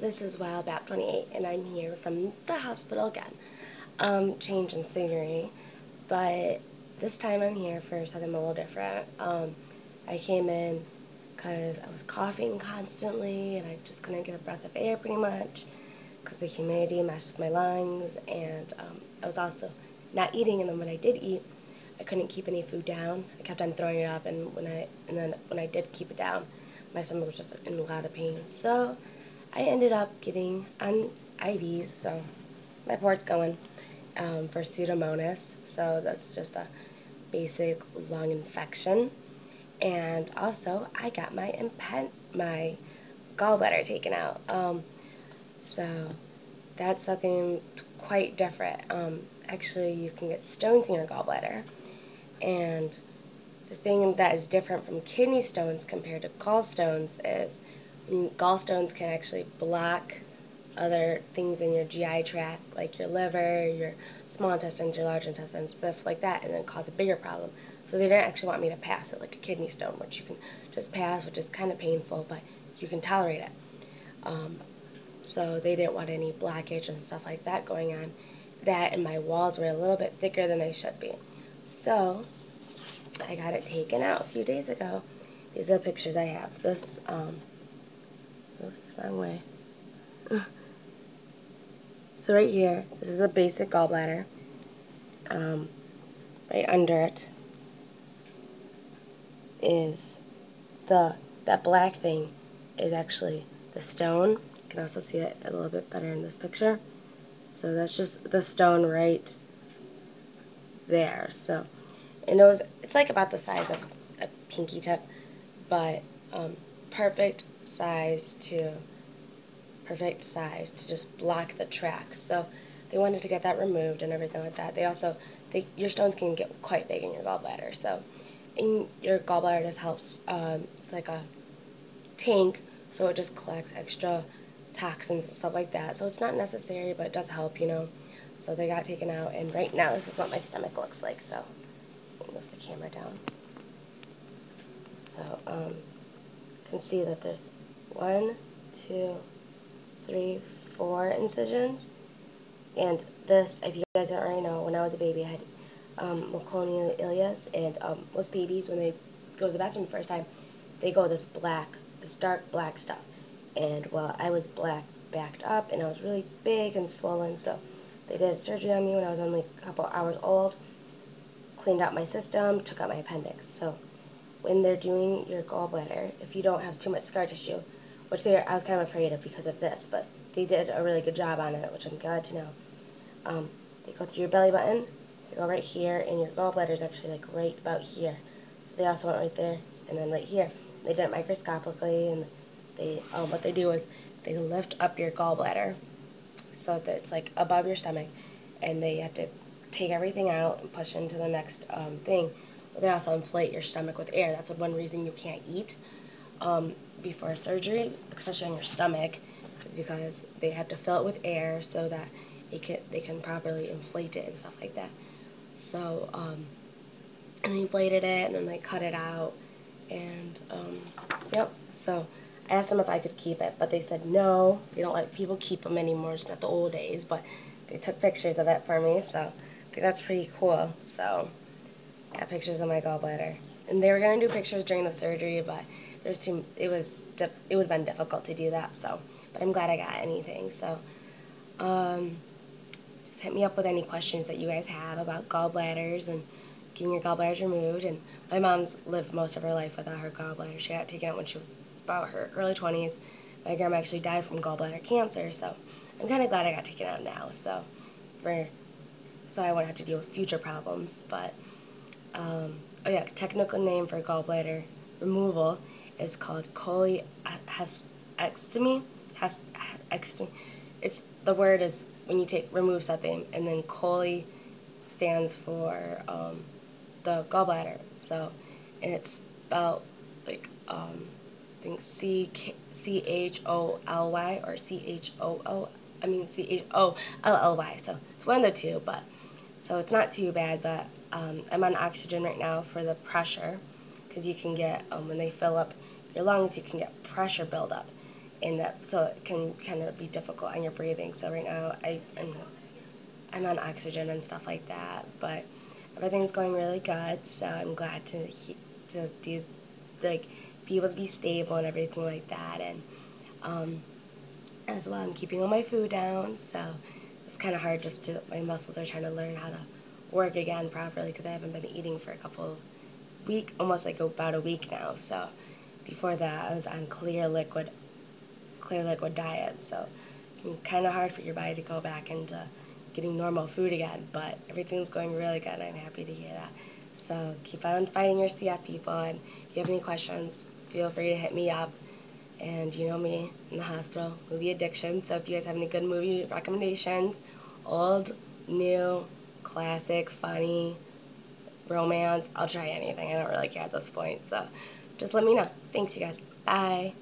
This is WildBap28, and I'm here from the hospital again. Um, change in scenery, but this time I'm here for something a little different. Um, I came in because I was coughing constantly, and I just couldn't get a breath of air pretty much, because the humidity messed with my lungs, and um, I was also not eating, and then when I did eat, I couldn't keep any food down. I kept on throwing it up, and when I and then when I did keep it down, my stomach was just in a lot of pain. So I ended up getting on IVs, so my port's going um, for Pseudomonas. So that's just a basic lung infection. And also, I got my impen- my gallbladder taken out. Um, so that's something quite different. Um, actually, you can get stones in your gallbladder, and the thing that is different from kidney stones compared to gallstones is gallstones can actually block other things in your GI tract, like your liver, your small intestines, your large intestines, stuff like that, and then cause a bigger problem. So they didn't actually want me to pass it like a kidney stone, which you can just pass, which is kind of painful, but you can tolerate it. Um, so they didn't want any blockage and stuff like that going on. That and my walls were a little bit thicker than they should be. So I got it taken out a few days ago. These are the pictures I have. This, um, oops, wrong way. So right here, this is a basic gallbladder. Um, right under it is the, that black thing is actually the stone. You can also see it a little bit better in this picture. So that's just the stone right there. So and it was it's like about the size of a pinky tip, but um, perfect size to perfect size to just block the tracks. So they wanted to get that removed and everything like that. They also they, your stones can get quite big in your gallbladder. So your gallbladder just helps. Um, it's like a tank, so it just collects extra toxins and stuff like that. So it's not necessary, but it does help, you know. So they got taken out, and right now this is what my stomach looks like. So move the camera down. So, um, can see that there's one, two, three, four incisions. And this, if you guys don't already know, when I was a baby, I had um, meconium ileus, and um, most babies, when they go to the bathroom the first time, they go this black, this dark black stuff. And, well, I was black backed up, and I was really big and swollen, so they did surgery on me when I was only a couple hours old cleaned out my system, took out my appendix. So when they're doing your gallbladder, if you don't have too much scar tissue, which they I was kind of afraid of because of this, but they did a really good job on it, which I'm glad to know. Um, they go through your belly button, they go right here, and your gallbladder is actually like right about here. So they also went right there, and then right here. They did it microscopically, and they um, what they do is they lift up your gallbladder so that it's like above your stomach, and they have to take everything out and push into the next um, thing. They also inflate your stomach with air. That's one reason you can't eat um, before surgery, especially on your stomach, is because they have to fill it with air so that they can they can properly inflate it and stuff like that. So um, and they inflated it and then they cut it out and um, yep. So I asked them if I could keep it, but they said no. They don't let people keep them anymore. It's not the old days, but they took pictures of it for me. So I think that's pretty cool. So, got pictures of my gallbladder. And they were going to do pictures during the surgery, but there's too, it was, it would have been difficult to do that, so, but I'm glad I got anything, so, um, just hit me up with any questions that you guys have about gallbladders and getting your gallbladders removed, and my mom's lived most of her life without her gallbladder. She got taken out when she was about her early 20s. My grandma actually died from gallbladder cancer, so I'm kind of glad I got taken out now, so, for so I won't have to deal with future problems. But, um, oh yeah, technical name for gallbladder removal is called cholecystectomy. Has, it's the word is when you take remove something, and then chole stands for um, the gallbladder. So, and it's spelled like um, I think C C H O L Y or C H O O. I mean C H O L L Y. So it's one of the two, but so it's not too bad, but um, I'm on oxygen right now for the pressure because you can get, um, when they fill up your lungs, you can get pressure buildup. and that so it can kind of be difficult on your breathing. So right now I I'm, I'm on oxygen and stuff like that, but everything's going really good. So I'm glad to to do like be able to be stable and everything like that, and um, as well I'm keeping all my food down. So it's kind of hard just to my muscles are trying to learn how to work again properly because I haven't been eating for a couple week almost like about a week now. So before that I was on clear liquid clear liquid diet. So it's kind of hard for your body to go back into getting normal food again, but everything's going really good. I'm happy to hear that. So keep on fighting your CF people, and if you have any questions, feel free to hit me up. And you know me in the hospital, movie addiction. So if you guys have any good movie recommendations, old, new, classic, funny, romance, I'll try anything. I don't really care at this point. So just let me know. Thanks, you guys. Bye.